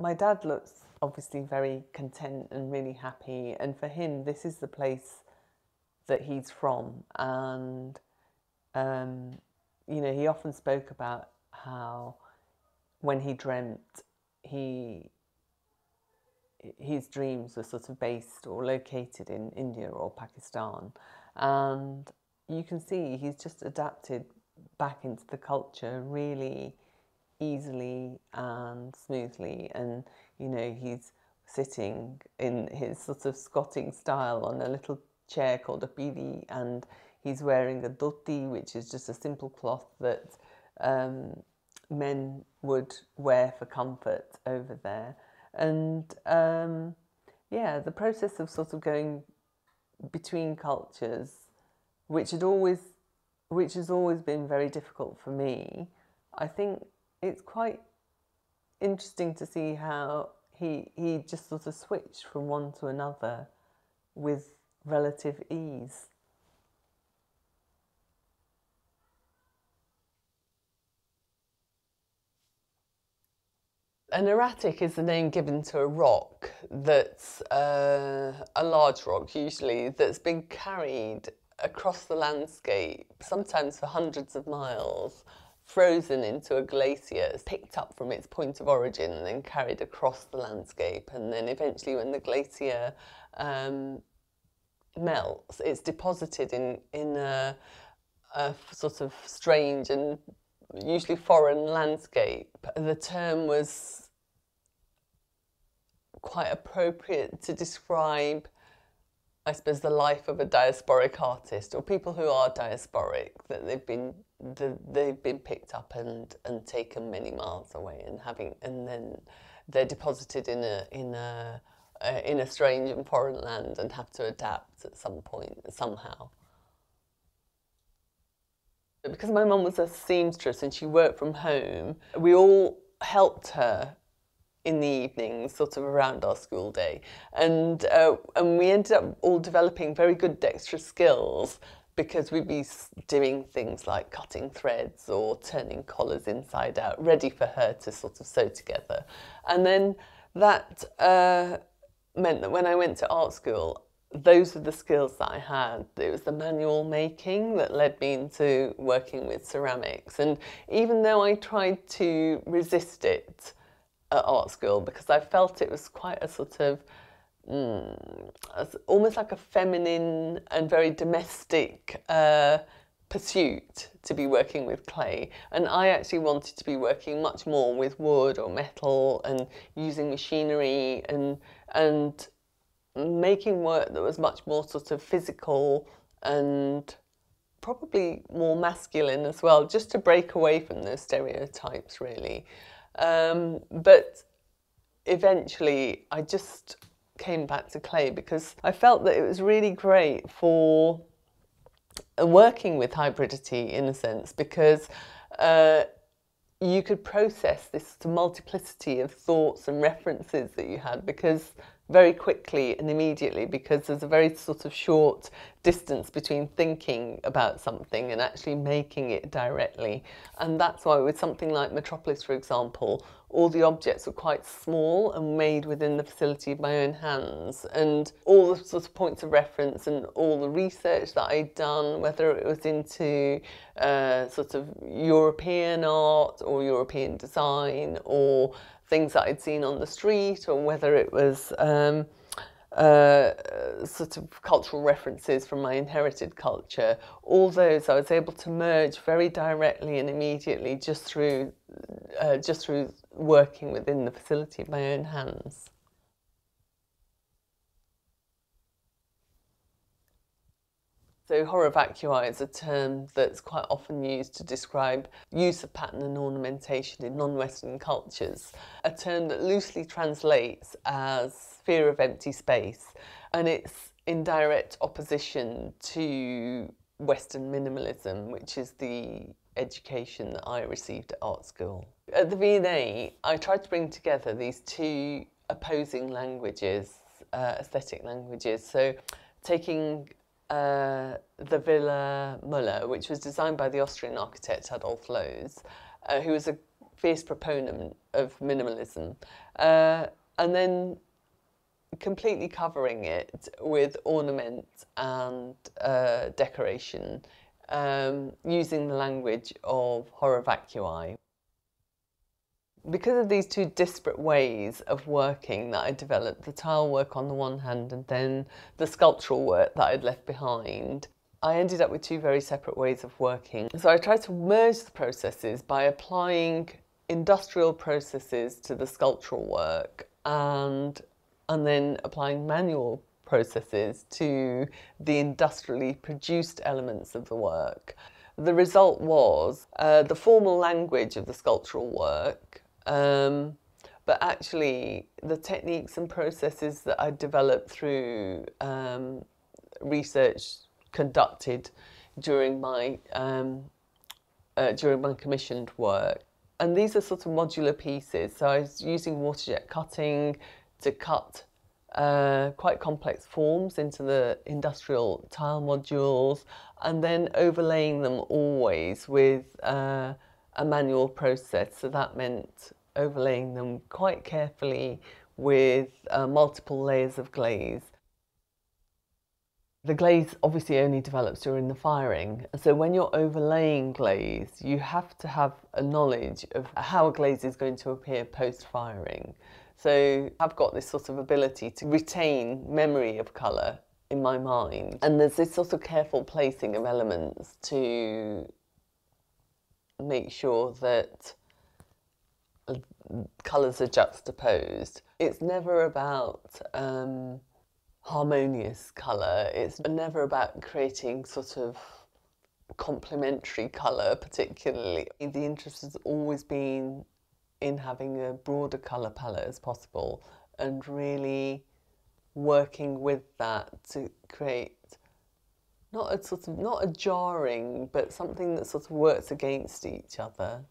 my dad looks obviously very content and really happy, and for him, this is the place that he's from. And, um, you know, he often spoke about how when he dreamt, he his dreams were sort of based or located in India or Pakistan. And you can see he's just adapted back into the culture really easily and smoothly. And, you know, he's sitting in his sort of squatting style on a little chair called a pidi and he's wearing a dhoti, which is just a simple cloth that um, men would wear for comfort over there. And um, yeah, the process of sort of going between cultures, which had always, which has always been very difficult for me. I think it's quite interesting to see how he he just sort of switched from one to another with relative ease. An erratic is the name given to a rock that's uh, a large rock, usually, that's been carried across the landscape, sometimes for hundreds of miles, frozen into a glacier, picked up from its point of origin and then carried across the landscape. And then eventually, when the glacier um, melts, it's deposited in, in a, a sort of strange and usually foreign landscape. The term was quite appropriate to describe, I suppose, the life of a diasporic artist or people who are diasporic, that they've been they've been picked up and, and taken many miles away and having and then they're deposited in a in a uh, in a strange and foreign land and have to adapt at some point somehow because my mum was a seamstress and she worked from home, we all helped her in the evenings, sort of around our school day. And, uh, and we ended up all developing very good dexterous skills because we'd be doing things like cutting threads or turning collars inside out, ready for her to sort of sew together. And then that uh, meant that when I went to art school, those were the skills that I had. It was the manual making that led me into working with ceramics. And even though I tried to resist it at art school because I felt it was quite a sort of mm, almost like a feminine and very domestic uh, pursuit to be working with clay. And I actually wanted to be working much more with wood or metal and using machinery and and making work that was much more sort of physical and probably more masculine as well, just to break away from those stereotypes, really. Um, but eventually, I just came back to clay because I felt that it was really great for working with hybridity in a sense because uh, you could process this multiplicity of thoughts and references that you had because very quickly and immediately because there's a very sort of short distance between thinking about something and actually making it directly. And that's why with something like Metropolis, for example, all the objects were quite small and made within the facility of my own hands. And all the sort of points of reference and all the research that I'd done, whether it was into uh, sort of European art or European design or things that I'd seen on the street or whether it was um, uh, sort of cultural references from my inherited culture, all those I was able to merge very directly and immediately just through uh, just through working within the facility of my own hands. So horror vacui is a term that's quite often used to describe use of pattern and ornamentation in non-Western cultures, a term that loosely translates as fear of empty space, and it's in direct opposition to Western minimalism, which is the education that I received at art school. At the V&A, I tried to bring together these two opposing languages, uh, aesthetic languages. So taking uh, the Villa Muller, which was designed by the Austrian architect Adolf Loos, uh, who was a fierce proponent of minimalism. Uh, and then completely covering it with ornament and uh, decoration um, using the language of horror vacui. Because of these two disparate ways of working that I developed, the tile work on the one hand and then the sculptural work that I'd left behind, I ended up with two very separate ways of working. So I tried to merge the processes by applying industrial processes to the sculptural work and and then applying manual processes to the industrially produced elements of the work. The result was uh, the formal language of the sculptural work, um, but actually the techniques and processes that I developed through um, research conducted during my um, uh, during my commissioned work. And these are sort of modular pieces. So I was using waterjet cutting to cut uh, quite complex forms into the industrial tile modules and then overlaying them always with uh, a manual process. So that meant overlaying them quite carefully with uh, multiple layers of glaze. The glaze obviously only develops during the firing. So when you're overlaying glaze, you have to have a knowledge of how a glaze is going to appear post-firing. So I've got this sort of ability to retain memory of colour in my mind. And there's this sort of careful placing of elements to make sure that colours are juxtaposed. It's never about um, harmonious colour. It's never about creating sort of complementary colour particularly. The interest has always been in having a broader colour palette as possible and really working with that to create not a sort of not a jarring but something that sort of works against each other.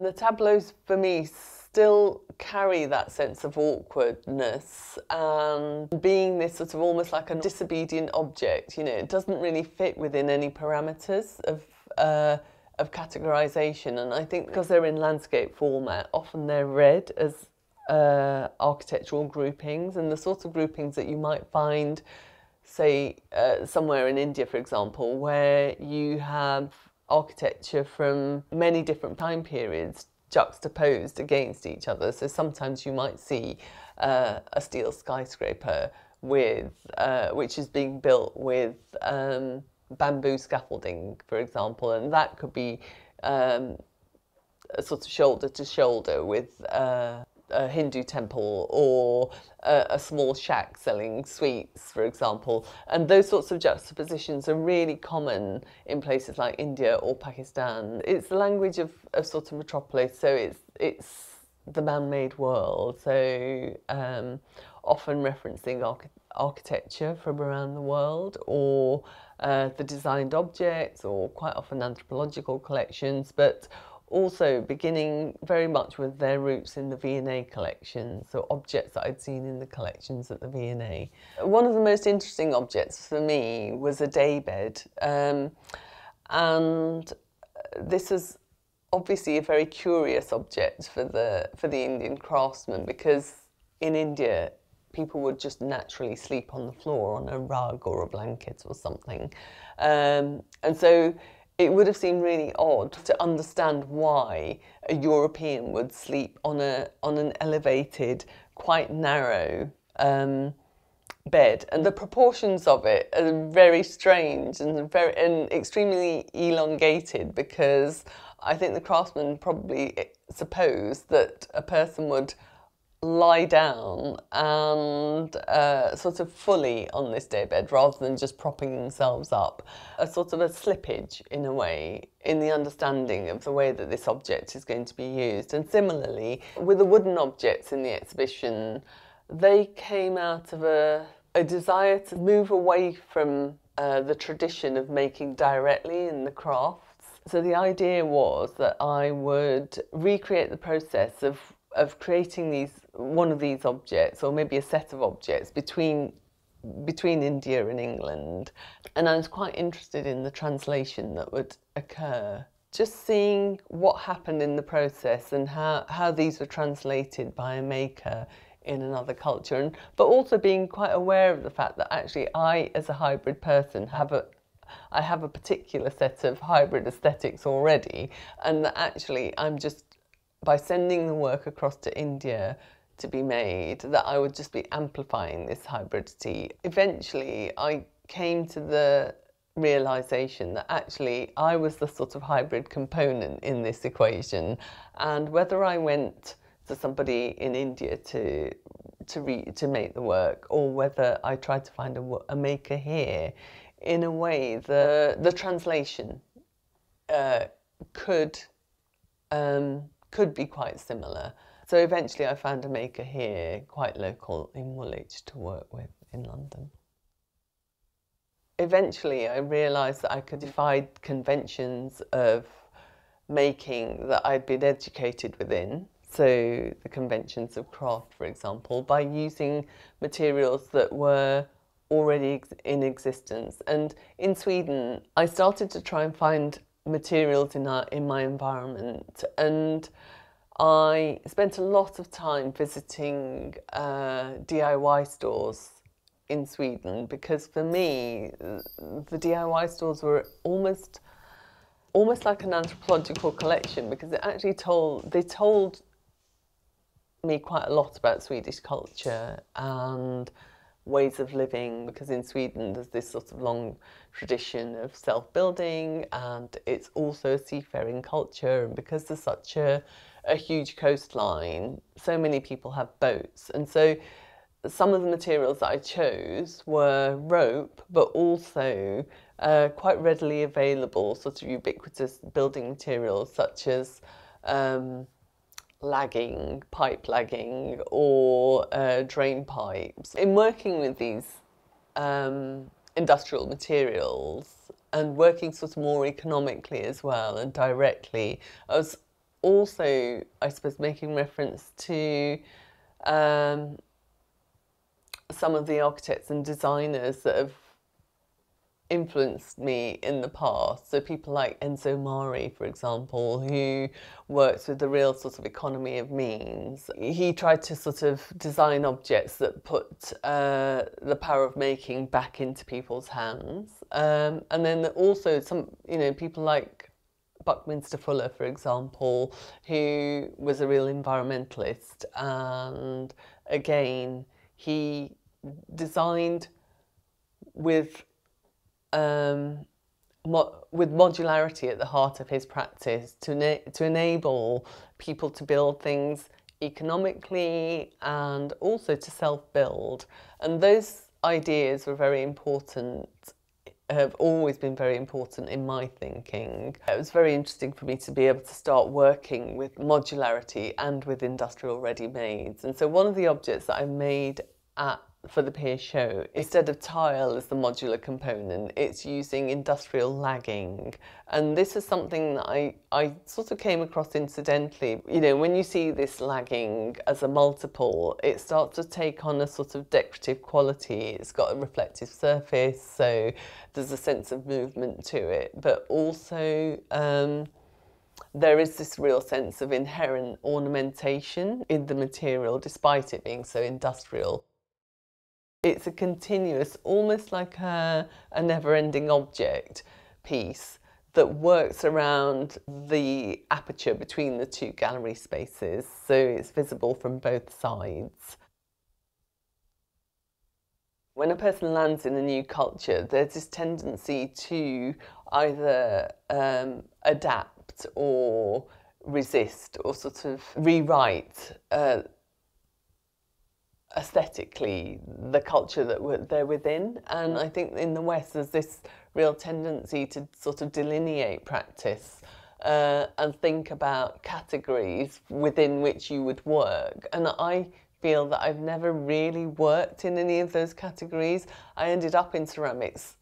The tableaus for me still carry that sense of awkwardness and being this sort of almost like a disobedient object, you know, it doesn't really fit within any parameters of uh, of categorization. And I think because they're in landscape format often they're read as uh, architectural groupings. And the sorts of groupings that you might find say uh, somewhere in India for example where you have architecture from many different time periods juxtaposed against each other. So sometimes you might see uh, a steel skyscraper with uh, which is being built with um, bamboo scaffolding, for example, and that could be um, a sort of shoulder to shoulder with uh, a Hindu temple or a, a, small shack selling sweets, for example. And those sorts of juxtapositions are really common in places like India or Pakistan. It's the language of, of sort of metropolis, so it's it's the man-made world. So um, often referencing arch architecture from around the world or uh, the designed objects or quite often anthropological collections, but also beginning very much with their roots in the V&A collection, so objects that I'd seen in the collections at the V&A. One of the most interesting objects for me was a daybed, um, and this is obviously a very curious object for the for the Indian craftsman because in India people would just naturally sleep on the floor on a rug or a blanket or something, um, and so it would have seemed really odd to understand why a European would sleep on a on an elevated, quite narrow um, bed, and the proportions of it are very strange and very and extremely elongated because I think the craftsman probably supposed that a person would lie down and uh, sort of fully on this daybed rather than just propping themselves up. A sort of a slippage in a way in the understanding of the way that this object is going to be used. And similarly, with the wooden objects in the exhibition, they came out of a, a desire to move away from uh, the tradition of making directly in the crafts. So the idea was that I would recreate the process of of creating these one of these objects or maybe a set of objects between between India and England. And I was quite interested in the translation that would occur. Just seeing what happened in the process and how, how these were translated by a maker in another culture. And but also being quite aware of the fact that actually I as a hybrid person have a I have a particular set of hybrid aesthetics already and that actually I'm just by sending the work across to India to be made that I would just be amplifying this hybridity eventually I came to the realization that actually I was the sort of hybrid component in this equation and whether I went to somebody in India to to read to make the work or whether I tried to find a, a maker here in a way the the translation uh, could um, could be quite similar so eventually I found a maker here quite local in Woolwich to work with in London eventually I realised that I could defy conventions of making that I'd been educated within. So the conventions of craft, for example, by using materials that were already in existence. And in Sweden, I started to try and find materials in, our, in my environment. And I spent a lot of time visiting uh, DIY stores in Sweden because for me, the DIY stores were almost almost like an anthropological collection because it actually told they told me quite a lot about Swedish culture and ways of living because in Sweden there's this sort of long tradition of self-building and it's also a seafaring culture and because there's such a, a huge coastline so many people have boats. And so some of the materials that I chose were rope, but also uh, quite readily available, sort of ubiquitous building materials such as um, lagging, pipe lagging, or uh, drain pipes. In working with these um, industrial materials and working sort of more economically as well and directly, I was also, I suppose, making reference to um, some of the architects and designers that have influenced me in the past. So people like Enzo Mari, for example, who works with the real sort of economy of means. He tried to sort of design objects that put uh, the power of making back into people's hands. Um, and then also some, you know, people like Buckminster Fuller, for example, who was a real environmentalist and again, he designed with um, mo with modularity at the heart of his practice to to enable people to build things economically and also to self-build and those ideas were very important have always been very important in my thinking. It was very interesting for me to be able to start working with modularity and with industrial ready-mades. And so one of the objects that I made at for the PEER show, instead of tile as the modular component, it's using industrial lagging. And this is something that I, I sort of came across incidentally. You know, when you see this lagging as a multiple, it starts to take on a sort of decorative quality. It's got a reflective surface, so there's a sense of movement to it, but also um, there is this real sense of inherent ornamentation in the material, despite it being so industrial. It's a continuous, almost like a, a never-ending object piece that works around the aperture between the two gallery spaces, so it's visible from both sides. When a person lands in a new culture, there's this tendency to either um, adapt or resist or sort of rewrite uh, aesthetically the culture that they're within. And I think in the West there's this real tendency to sort of delineate practice uh, and think about categories within which you would work. And I feel that I've never really worked in any of those categories. I ended up in ceramics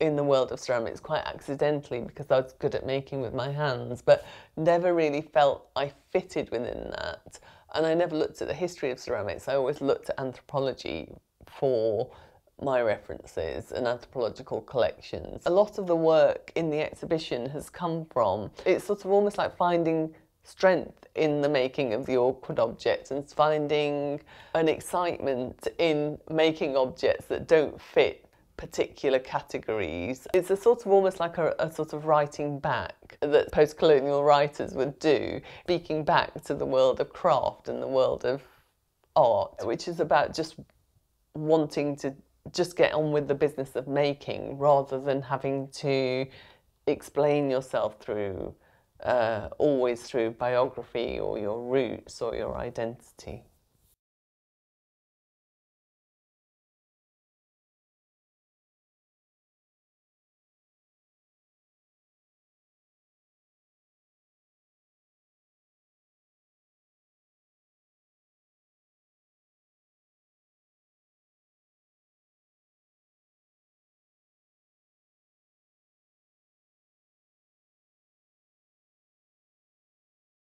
in the world of ceramics quite accidentally because I was good at making with my hands, but never really felt I fitted within that. And I never looked at the history of ceramics. I always looked at anthropology for my references and anthropological collections. A lot of the work in the exhibition has come from, it's sort of almost like finding strength in the making of the awkward objects and finding an excitement in making objects that don't fit particular categories. It's a sort of almost like a, a sort of writing back that post-colonial writers would do, speaking back to the world of craft and the world of art, which is about just wanting to just get on with the business of making rather than having to explain yourself through uh, always through biography or your roots or your identity.